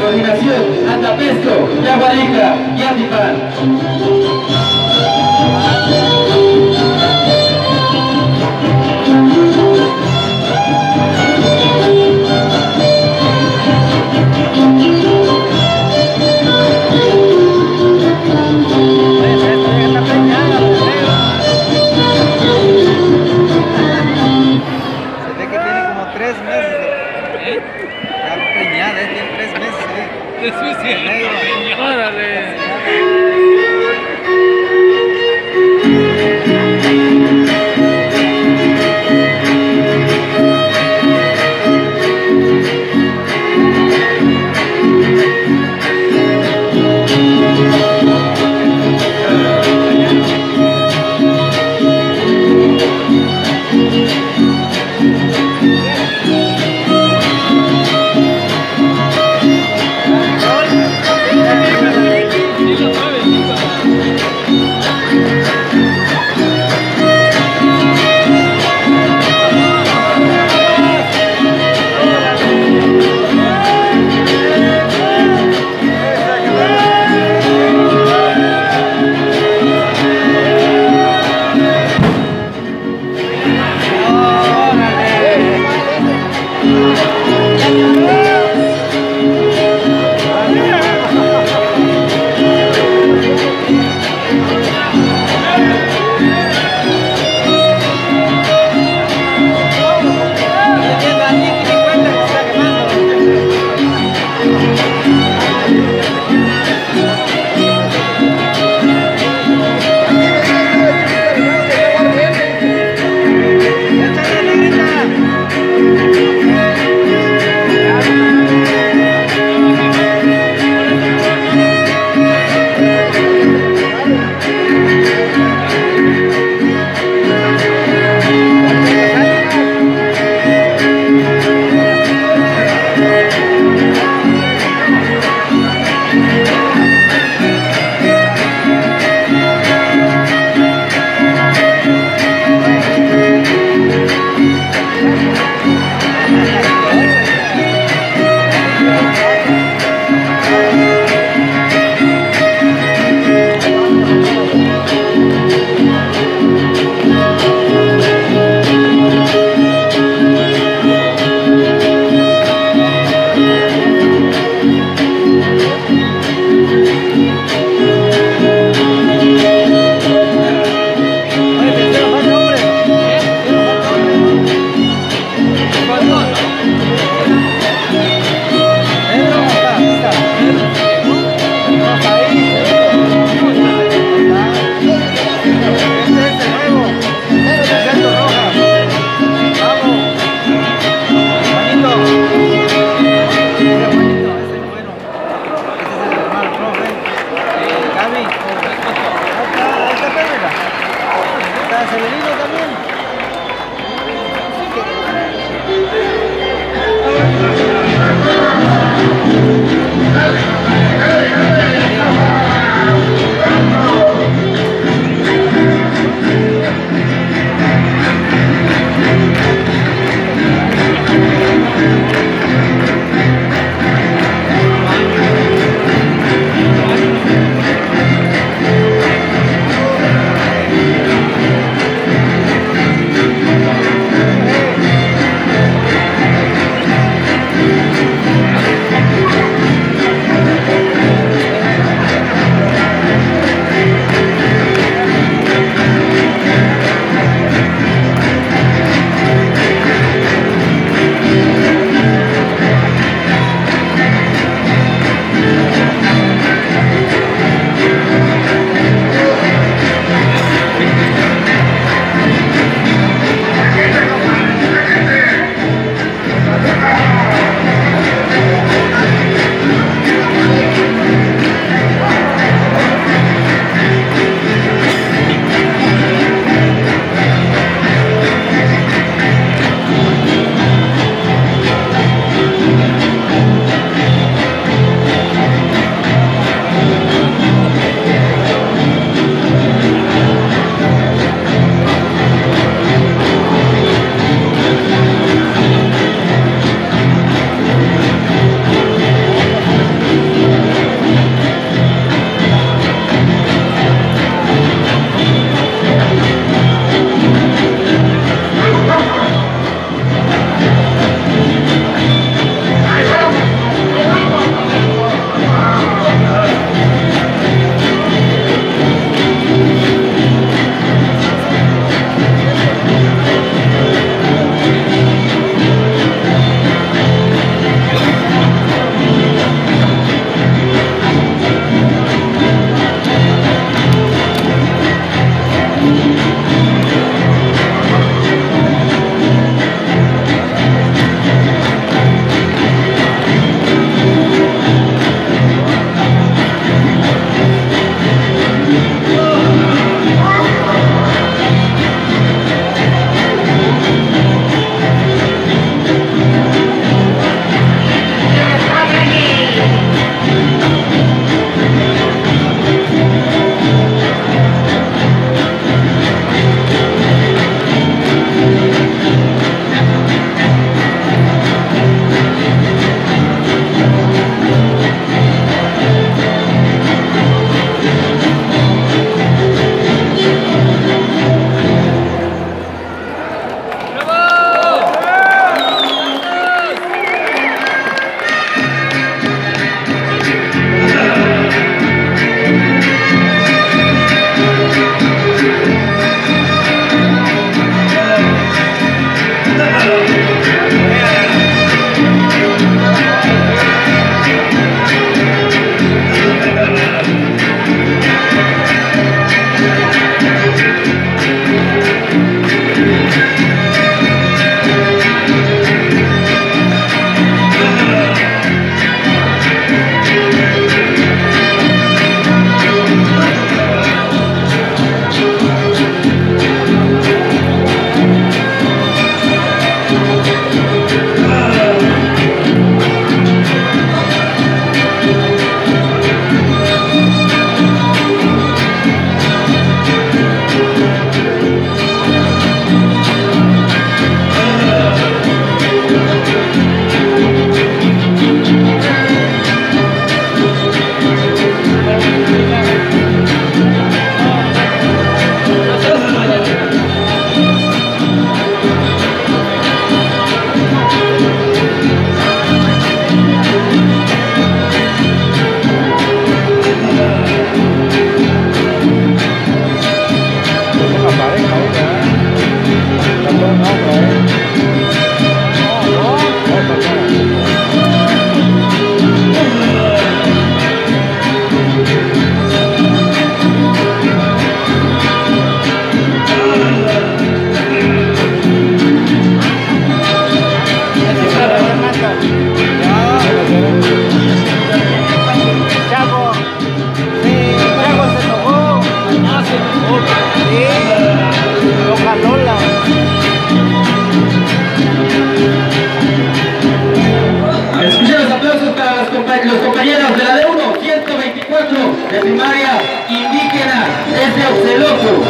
coordinación, Andapesco, Yaguarica y Andipan. De primaria indígena desde Oceloco.